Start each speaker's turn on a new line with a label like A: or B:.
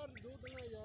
A: ਯਾਰ ਦੋ ਦਿਨਾਂ ਯਾਰ